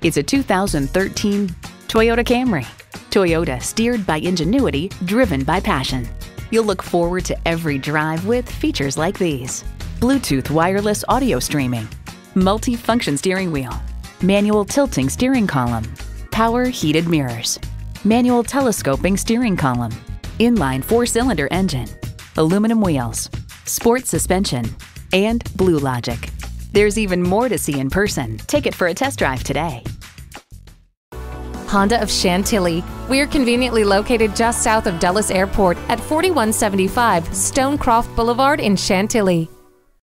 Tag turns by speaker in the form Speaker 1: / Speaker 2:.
Speaker 1: It's a 2013 Toyota Camry. Toyota, steered by ingenuity, driven by passion. You'll look forward to every drive with features like these Bluetooth wireless audio streaming, multi function steering wheel, manual tilting steering column, power heated mirrors, manual telescoping steering column, inline four cylinder engine, aluminum wheels, sport suspension, and Blue Logic. There's even more to see in person. Take it for a test drive today.
Speaker 2: Honda of Chantilly. We are conveniently located just south of Dulles Airport at 4175 Stonecroft Boulevard in Chantilly.